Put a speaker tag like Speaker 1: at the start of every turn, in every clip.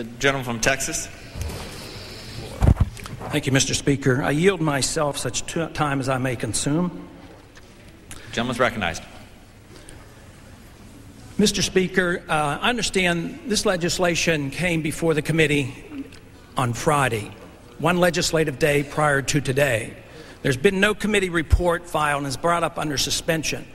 Speaker 1: The gentleman from Texas.
Speaker 2: Thank you, Mr. Speaker. I yield myself such t- time as I may consume.
Speaker 1: Gentleman's recognized.
Speaker 2: Mr. Speaker, uh, I understand this legislation came before the committee on Friday, one legislative day prior to today. There's been no committee report filed and is brought up under suspension.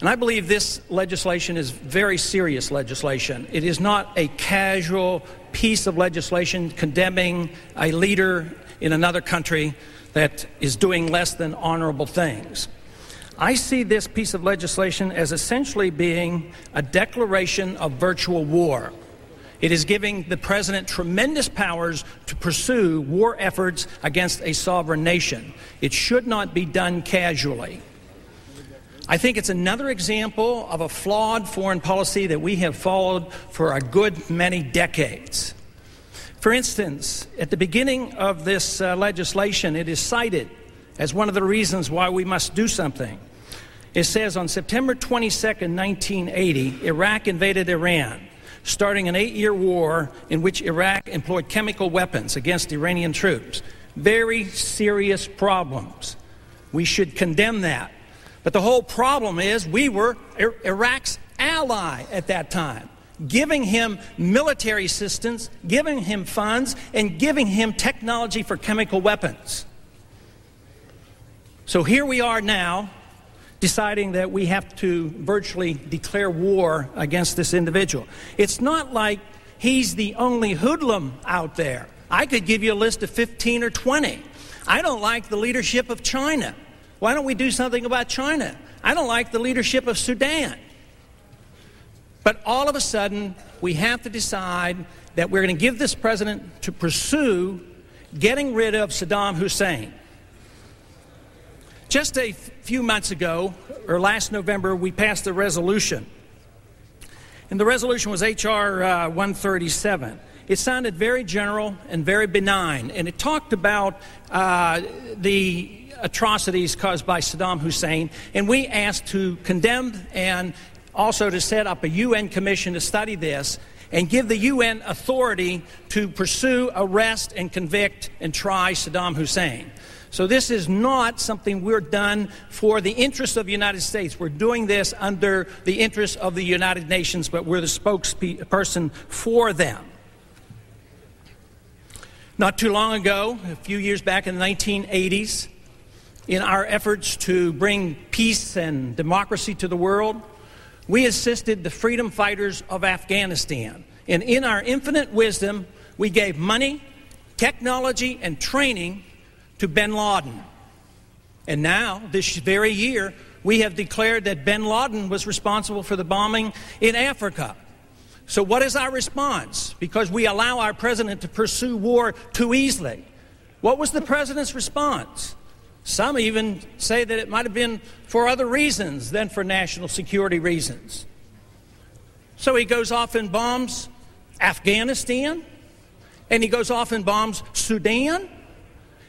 Speaker 2: And I believe this legislation is very serious legislation. It is not a casual piece of legislation condemning a leader in another country that is doing less than honorable things. I see this piece of legislation as essentially being a declaration of virtual war. It is giving the president tremendous powers to pursue war efforts against a sovereign nation. It should not be done casually. I think it's another example of a flawed foreign policy that we have followed for a good many decades. For instance, at the beginning of this uh, legislation, it is cited as one of the reasons why we must do something. It says on September 22, 1980, Iraq invaded Iran, starting an eight year war in which Iraq employed chemical weapons against Iranian troops. Very serious problems. We should condemn that. But the whole problem is we were Iraq's ally at that time, giving him military assistance, giving him funds, and giving him technology for chemical weapons. So here we are now, deciding that we have to virtually declare war against this individual. It's not like he's the only hoodlum out there. I could give you a list of 15 or 20. I don't like the leadership of China. Why don't we do something about China? I don't like the leadership of Sudan. But all of a sudden, we have to decide that we're going to give this president to pursue getting rid of Saddam Hussein. Just a few months ago, or last November, we passed a resolution. And the resolution was H.R. Uh, 137. It sounded very general and very benign, and it talked about uh, the atrocities caused by Saddam Hussein, and we asked to condemn and also to set up a UN commission to study this and give the UN authority to pursue, arrest, and convict and try Saddam Hussein. So this is not something we're done for the interests of the United States. We're doing this under the interests of the United Nations, but we're the spokesperson for them. Not too long ago, a few years back in the 1980s, in our efforts to bring peace and democracy to the world, we assisted the freedom fighters of Afghanistan. And in our infinite wisdom, we gave money, technology, and training to bin Laden. And now, this very year, we have declared that bin Laden was responsible for the bombing in Africa. So, what is our response? Because we allow our president to pursue war too easily. What was the president's response? Some even say that it might have been for other reasons than for national security reasons. So he goes off and bombs Afghanistan, and he goes off and bombs Sudan,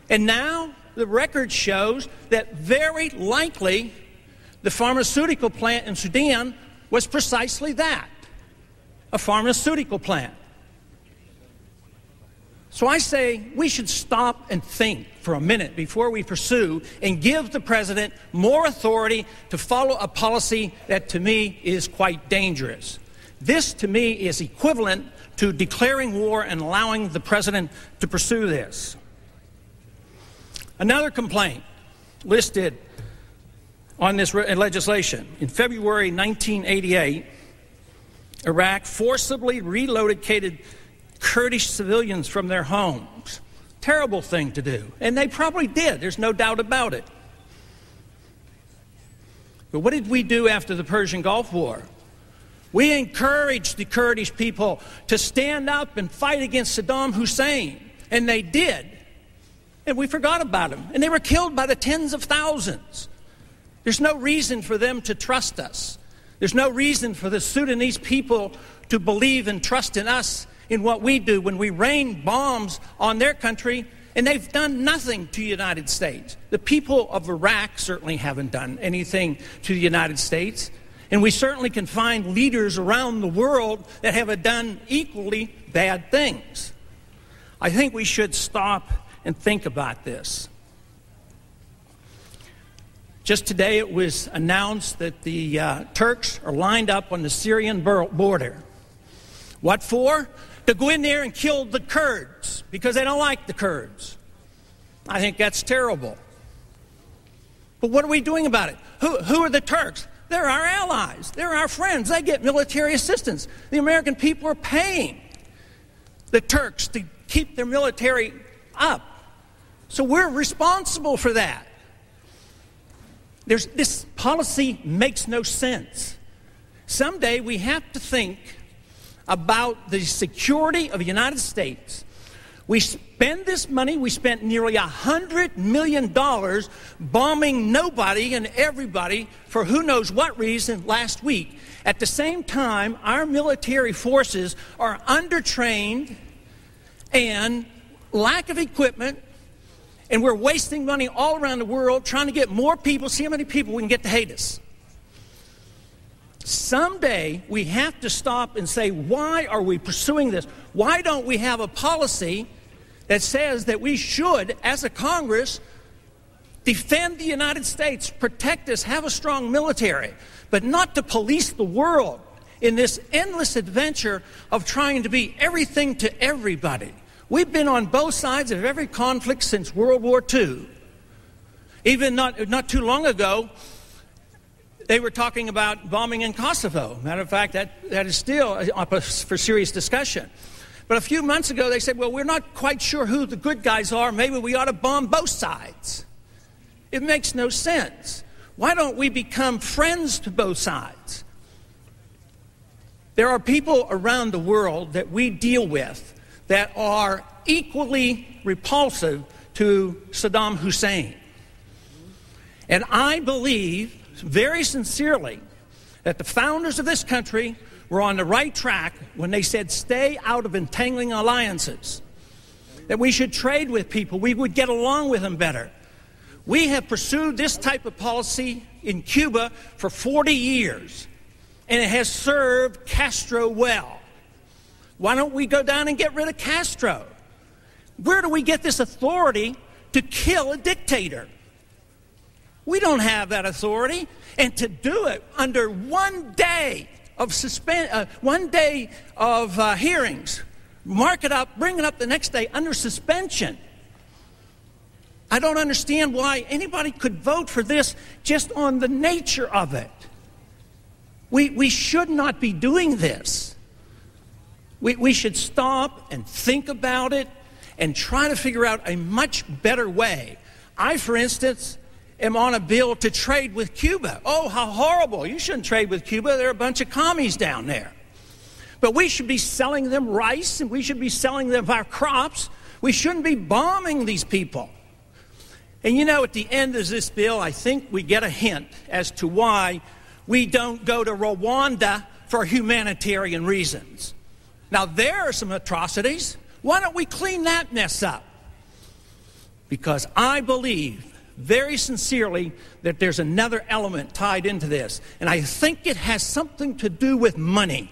Speaker 2: and now the record shows that very likely the pharmaceutical plant in Sudan was precisely that a pharmaceutical plant. So I say we should stop and think for a minute before we pursue and give the president more authority to follow a policy that to me is quite dangerous. This to me is equivalent to declaring war and allowing the president to pursue this. Another complaint listed on this legislation in February 1988, Iraq forcibly relocated Kurdish civilians from their homes. Terrible thing to do. And they probably did, there's no doubt about it. But what did we do after the Persian Gulf War? We encouraged the Kurdish people to stand up and fight against Saddam Hussein. And they did and we forgot about them. And they were killed by the tens of thousands. There's no reason for them to trust us. There's no reason for the Sudanese people to believe and trust in us in what we do when we rain bombs on their country and they've done nothing to the United States. The people of Iraq certainly haven't done anything to the United States. And we certainly can find leaders around the world that have done equally bad things. I think we should stop and think about this. Just today, it was announced that the uh, Turks are lined up on the Syrian border. What for? To go in there and kill the Kurds because they don't like the Kurds. I think that's terrible. But what are we doing about it? Who, who are the Turks? They're our allies. They're our friends. They get military assistance. The American people are paying the Turks to keep their military up. So we're responsible for that. There's, this policy makes no sense. Someday we have to think about the security of the United States we spend this money, we spent nearly $100 million bombing nobody and everybody for who knows what reason last week. At the same time, our military forces are undertrained and lack of equipment, and we're wasting money all around the world trying to get more people, see how many people we can get to hate us. Someday we have to stop and say, why are we pursuing this? Why don't we have a policy that says that we should, as a Congress, defend the United States, protect us, have a strong military, but not to police the world in this endless adventure of trying to be everything to everybody. We've been on both sides of every conflict since World War II. Even not, not too long ago, they were talking about bombing in Kosovo. Matter of fact, that, that is still up for serious discussion. But a few months ago, they said, well, we're not quite sure who the good guys are. Maybe we ought to bomb both sides. It makes no sense. Why don't we become friends to both sides? There are people around the world that we deal with that are equally repulsive to Saddam Hussein. And I believe very sincerely that the founders of this country were on the right track when they said stay out of entangling alliances, that we should trade with people, we would get along with them better. We have pursued this type of policy in Cuba for 40 years, and it has served Castro well. Why don't we go down and get rid of Castro? Where do we get this authority to kill a dictator? We don't have that authority. And to do it under one day of suspend, uh, one day of uh, hearings, mark it up, bring it up the next day under suspension. I don't understand why anybody could vote for this just on the nature of it. We, we should not be doing this. We, we should stop and think about it and try to figure out a much better way. I, for instance, am on a bill to trade with Cuba. Oh, how horrible. You shouldn't trade with Cuba. There are a bunch of commies down there. But we should be selling them rice and we should be selling them our crops. We shouldn't be bombing these people. And you know, at the end of this bill, I think we get a hint as to why we don't go to Rwanda for humanitarian reasons. Now, there are some atrocities. Why don't we clean that mess up? Because I believe very sincerely that there's another element tied into this. And I think it has something to do with money.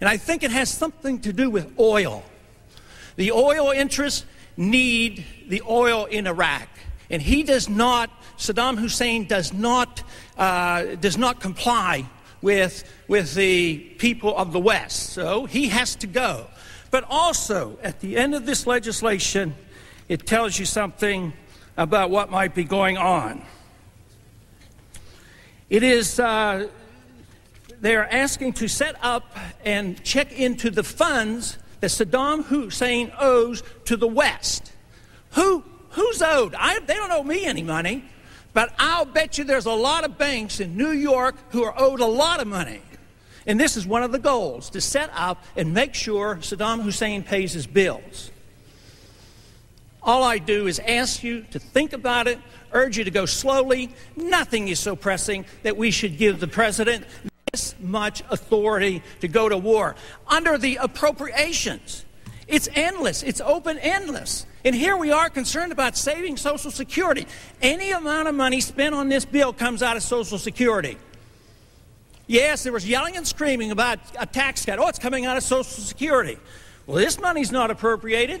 Speaker 2: And I think it has something to do with oil. The oil interests need the oil in Iraq. And he does not, Saddam Hussein does not, uh, does not comply with, with the people of the West. So he has to go. But also, at the end of this legislation, it tells you something about what might be going on. It is, uh, they are asking to set up and check into the funds that Saddam Hussein owes to the West. Who, who's owed? I, they don't owe me any money, but I'll bet you there's a lot of banks in New York who are owed a lot of money. And this is one of the goals to set up and make sure Saddam Hussein pays his bills. All I do is ask you to think about it, urge you to go slowly. Nothing is so pressing that we should give the president this much authority to go to war. Under the appropriations, it's endless, it's open endless. And here we are concerned about saving Social Security. Any amount of money spent on this bill comes out of Social Security. Yes, there was yelling and screaming about a tax cut. Oh, it's coming out of Social Security. Well, this money's not appropriated,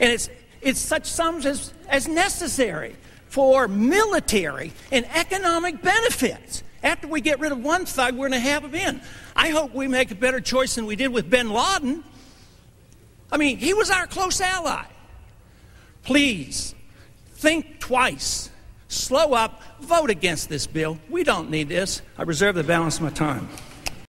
Speaker 2: and it's, it's such sums as, as necessary for military and economic benefits. After we get rid of one thug, we're going to have him in. I hope we make a better choice than we did with bin Laden. I mean, he was our close ally. Please think twice, slow up, vote against this bill. We don't need this. I reserve the balance of my time.